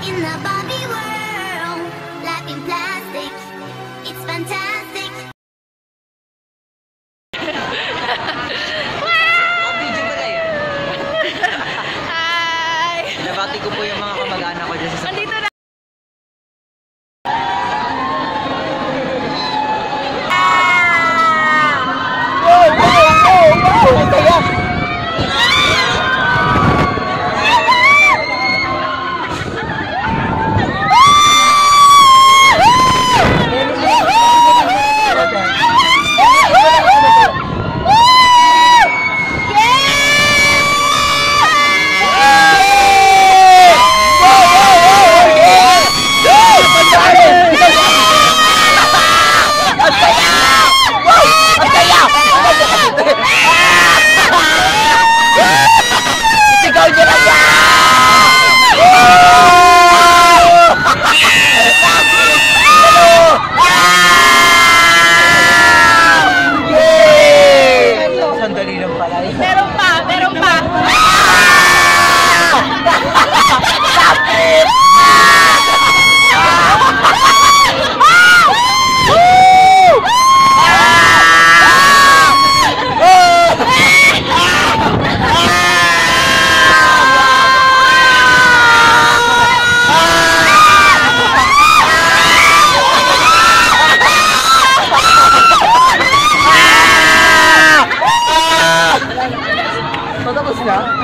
In the Barbie world, life in plastic, it's fantastic. Hi! Nabati ko po yung mga kamag-anak ko dyan sa এটা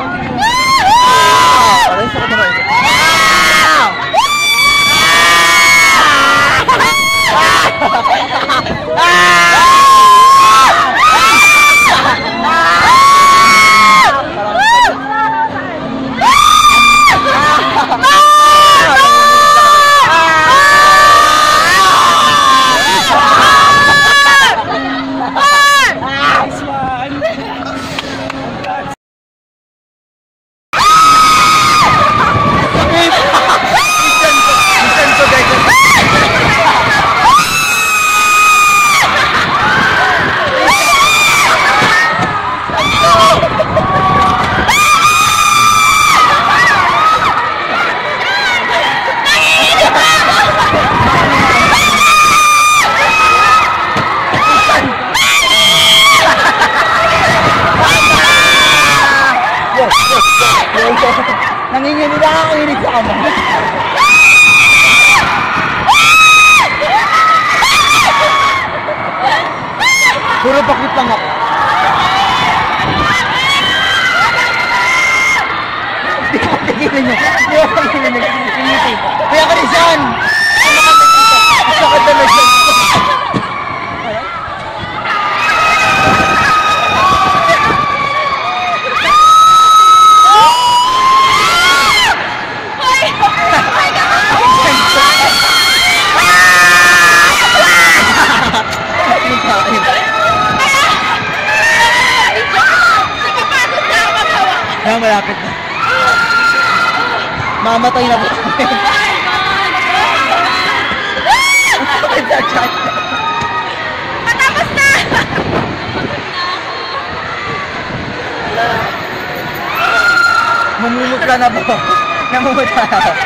Nanginginig na ako inig sa kama. Puro bakit lang ako. Tigilan niyo. Di ba tigilan niyo? Malapit na. Mamatay na po. Matapos na! Mamumutla na po. Namumutla na po.